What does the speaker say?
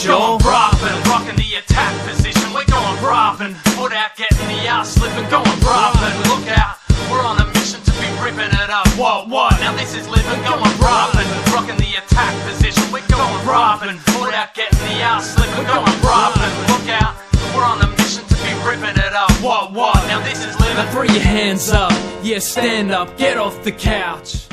We're going braaaping, rocking the attack position. We're going robbing, foot out, getting the ass slipping, going robbing. Look out, we're on a mission to be ripping it up. What, what? Now this is living, going robbing, rocking the attack position. We're going robbing, foot out, getting the ass slipping, going robbing. Look out, we're on a mission to be ripping it up. What, what? Now this is living. Now throw your hands up, yeah, stand up, get off the couch.